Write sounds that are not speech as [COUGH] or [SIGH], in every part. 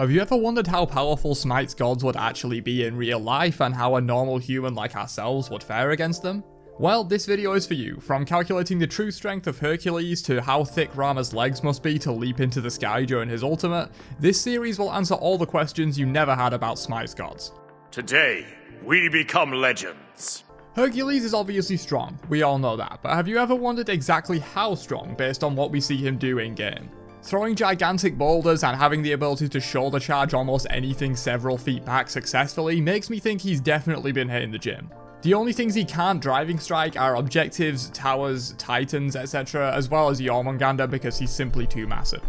Have you ever wondered how powerful Smite's gods would actually be in real life and how a normal human like ourselves would fare against them? Well, this video is for you, from calculating the true strength of Hercules to how thick Rama's legs must be to leap into the sky during his ultimate, this series will answer all the questions you never had about Smite's gods. Today, we become legends. Hercules is obviously strong, we all know that, but have you ever wondered exactly how strong based on what we see him do in game? Throwing gigantic boulders and having the ability to shoulder charge almost anything several feet back successfully makes me think he's definitely been hitting the gym. The only things he can't driving strike are objectives, towers, titans, etc, as well as Jormungandr because he's simply too massive.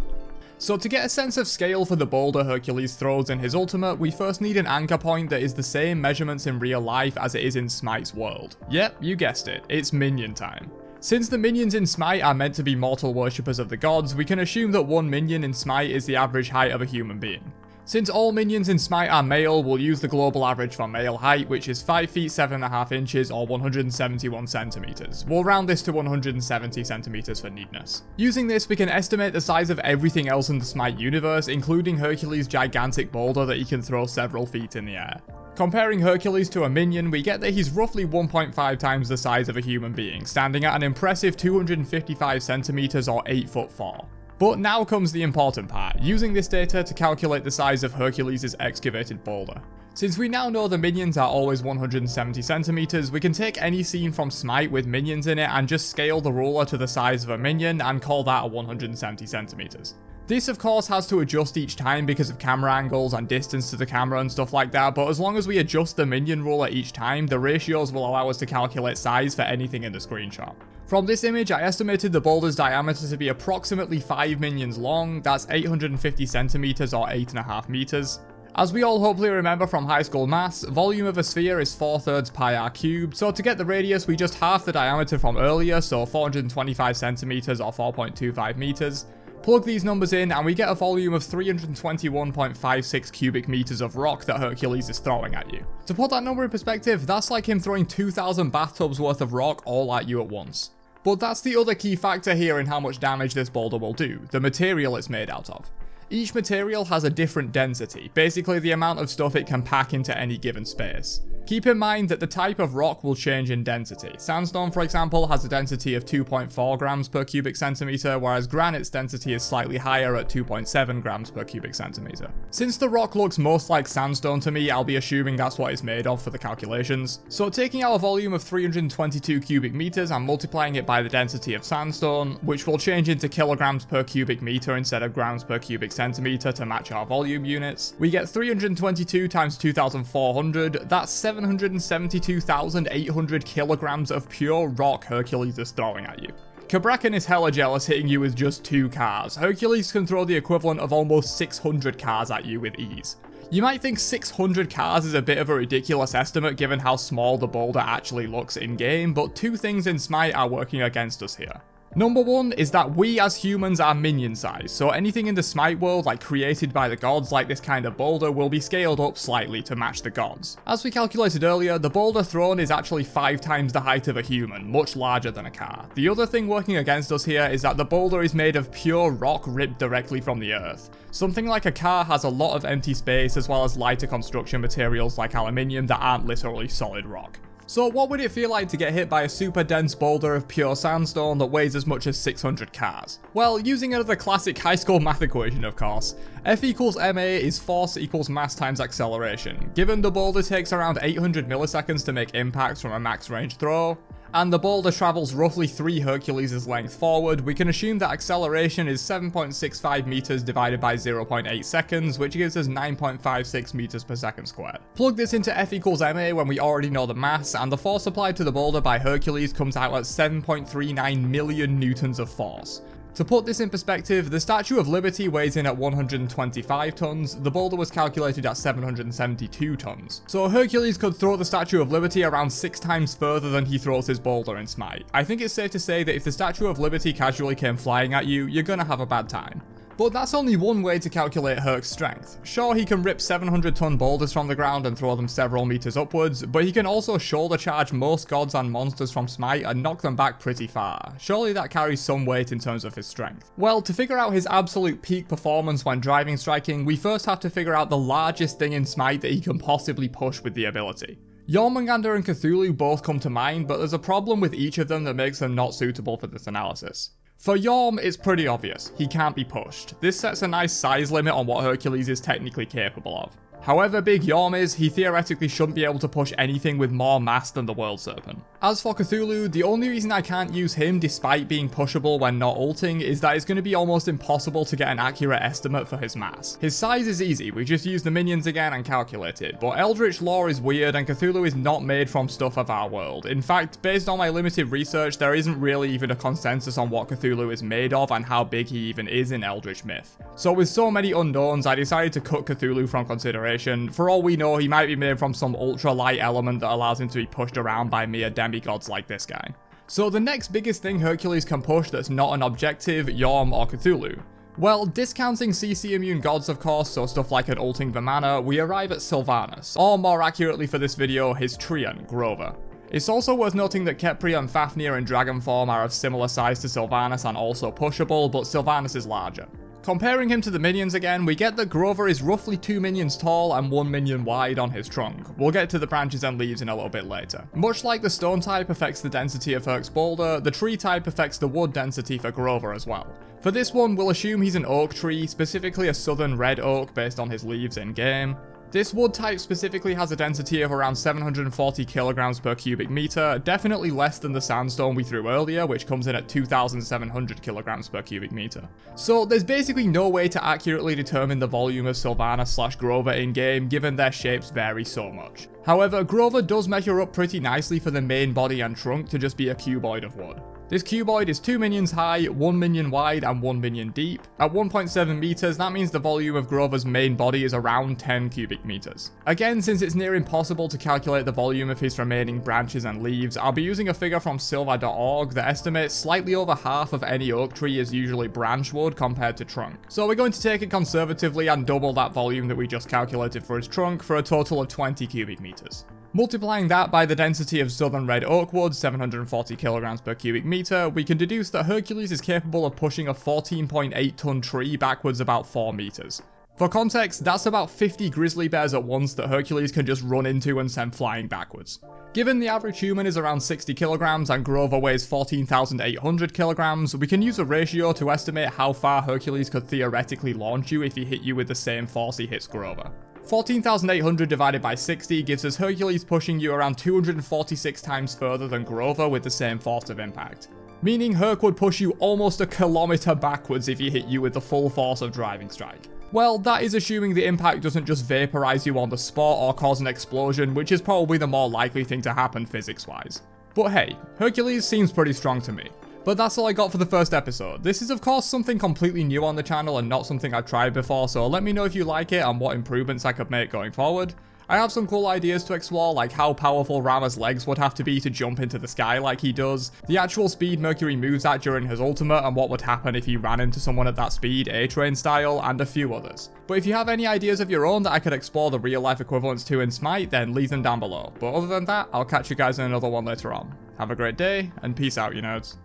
So to get a sense of scale for the boulder Hercules throws in his ultimate, we first need an anchor point that is the same measurements in real life as it is in Smite's world. Yep, you guessed it, it's minion time. Since the minions in Smite are meant to be mortal worshippers of the gods, we can assume that one minion in Smite is the average height of a human being. Since all minions in Smite are male, we'll use the global average for male height, which is 5 feet 7.5 inches or 171 centimeters. We'll round this to 170 centimeters for neatness. Using this, we can estimate the size of everything else in the Smite universe, including Hercules' gigantic boulder that he can throw several feet in the air. Comparing Hercules to a minion, we get that he's roughly 1.5 times the size of a human being, standing at an impressive 255 centimeters or 8 foot 4. But now comes the important part, using this data to calculate the size of Hercules' excavated boulder. Since we now know the minions are always 170 centimeters, we can take any scene from Smite with minions in it and just scale the ruler to the size of a minion and call that a 170 centimeters. This of course has to adjust each time because of camera angles and distance to the camera and stuff like that, but as long as we adjust the minion ruler each time, the ratios will allow us to calculate size for anything in the screenshot. From this image, I estimated the boulder's diameter to be approximately 5 minions long, that's 850 centimeters or 8.5 meters. As we all hopefully remember from high school maths, volume of a sphere is 4 thirds pi r cubed, so to get the radius we just half the diameter from earlier, so 425 centimeters or 4.25 meters. Plug these numbers in and we get a volume of 321.56 cubic meters of rock that Hercules is throwing at you. To put that number in perspective, that's like him throwing 2,000 bathtubs worth of rock all at you at once. But that's the other key factor here in how much damage this boulder will do, the material it's made out of. Each material has a different density, basically the amount of stuff it can pack into any given space. Keep in mind that the type of rock will change in density. Sandstone, for example, has a density of 2.4 grams per cubic centimeter, whereas granite's density is slightly higher at 2.7 grams per cubic centimeter. Since the rock looks most like sandstone to me, I'll be assuming that's what it's made of for the calculations. So taking our volume of 322 cubic meters and multiplying it by the density of sandstone, which will change into kilograms per cubic meter instead of grams per cubic centimeter to match our volume units, we get 322 times 2400, that's 772,800 kilograms of pure rock Hercules is throwing at you. Cabrakan is hella jealous hitting you with just two cars. Hercules can throw the equivalent of almost 600 cars at you with ease. You might think 600 cars is a bit of a ridiculous estimate given how small the boulder actually looks in game, but two things in Smite are working against us here. Number one is that we as humans are minion size, so anything in the Smite world like created by the gods like this kind of boulder will be scaled up slightly to match the gods. As we calculated earlier, the boulder thrown is actually 5 times the height of a human, much larger than a car. The other thing working against us here is that the boulder is made of pure rock ripped directly from the earth. Something like a car has a lot of empty space as well as lighter construction materials like aluminium that aren't literally solid rock. So what would it feel like to get hit by a super dense boulder of pure sandstone that weighs as much as 600 cars? Well, using another classic high school [LAUGHS] math equation of course, F equals ma is force equals mass times acceleration. Given the boulder takes around 800 milliseconds to make impacts from a max range throw, and the boulder travels roughly 3 Hercules' length forward, we can assume that acceleration is 7.65 meters divided by 0.8 seconds, which gives us 9.56 meters per second squared. Plug this into F equals ma when we already know the mass, and the force applied to the boulder by Hercules comes out at 7.39 million newtons of force. To put this in perspective, the Statue of Liberty weighs in at 125 tons, the boulder was calculated at 772 tons. So Hercules could throw the Statue of Liberty around 6 times further than he throws his boulder in Smite. I think it's safe to say that if the Statue of Liberty casually came flying at you, you're gonna have a bad time. But that's only one way to calculate Herc's strength. Sure, he can rip 700 ton boulders from the ground and throw them several meters upwards, but he can also shoulder charge most gods and monsters from Smite and knock them back pretty far. Surely that carries some weight in terms of his strength. Well, to figure out his absolute peak performance when driving striking, we first have to figure out the largest thing in Smite that he can possibly push with the ability. Jormungandr and Cthulhu both come to mind, but there's a problem with each of them that makes them not suitable for this analysis. For Yorm, it's pretty obvious, he can't be pushed. This sets a nice size limit on what Hercules is technically capable of. However big Yorm is, he theoretically shouldn't be able to push anything with more mass than the World Serpent. As for Cthulhu, the only reason I can't use him despite being pushable when not ulting is that it's going to be almost impossible to get an accurate estimate for his mass. His size is easy, we just use the minions again and calculate it, but Eldritch lore is weird and Cthulhu is not made from stuff of our world. In fact, based on my limited research, there isn't really even a consensus on what Cthulhu is made of and how big he even is in Eldritch myth. So with so many unknowns, I decided to cut Cthulhu from consideration for all we know, he might be made from some ultra light element that allows him to be pushed around by mere demigods like this guy. So the next biggest thing Hercules can push that's not an objective, Yorm or Cthulhu. Well, discounting CC immune gods of course, so stuff like an ulting Vamana, we arrive at Sylvanus, or more accurately for this video, his Treant, Grover. It's also worth noting that Khepri and Fafnir in dragon form are of similar size to Sylvanus and also pushable, but Sylvanus is larger. Comparing him to the minions again, we get that Grover is roughly 2 minions tall and 1 minion wide on his trunk. We'll get to the branches and leaves in a little bit later. Much like the stone type affects the density of Herc's boulder, the tree type affects the wood density for Grover as well. For this one, we'll assume he's an oak tree, specifically a southern red oak based on his leaves in game. This wood type specifically has a density of around 740 kilograms per cubic meter, definitely less than the sandstone we threw earlier, which comes in at 2700 kilograms per cubic meter. So there's basically no way to accurately determine the volume of Sylvana slash Grover in-game, given their shapes vary so much. However, Grover does measure up pretty nicely for the main body and trunk to just be a cuboid of wood. This cuboid is 2 minions high, 1 minion wide, and 1 minion deep. At 1.7 meters, that means the volume of Grover's main body is around 10 cubic meters. Again, since it's near impossible to calculate the volume of his remaining branches and leaves, I'll be using a figure from sylva.org that estimates slightly over half of any oak tree is usually branch wood compared to trunk. So we're going to take it conservatively and double that volume that we just calculated for his trunk for a total of 20 cubic meters. Multiplying that by the density of southern red oak wood, 740 kilograms per cubic meter, we can deduce that Hercules is capable of pushing a 14.8 ton tree backwards about 4 meters. For context, that's about 50 grizzly bears at once that Hercules can just run into and send flying backwards. Given the average human is around 60 kilograms and Grover weighs 14,800 kilograms, we can use a ratio to estimate how far Hercules could theoretically launch you if he hit you with the same force he hits Grover. 14,800 divided by 60 gives us Hercules pushing you around 246 times further than Grover with the same force of impact. Meaning Herc would push you almost a kilometer backwards if he hit you with the full force of Driving Strike. Well, that is assuming the impact doesn't just vaporize you on the spot or cause an explosion, which is probably the more likely thing to happen physics-wise. But hey, Hercules seems pretty strong to me. But that's all I got for the first episode. This is of course something completely new on the channel and not something I've tried before, so let me know if you like it and what improvements I could make going forward. I have some cool ideas to explore, like how powerful Rama's legs would have to be to jump into the sky like he does, the actual speed Mercury moves at during his ultimate and what would happen if he ran into someone at that speed, A-Train style, and a few others. But if you have any ideas of your own that I could explore the real life equivalents to in Smite, then leave them down below. But other than that, I'll catch you guys in another one later on. Have a great day, and peace out, you nerds.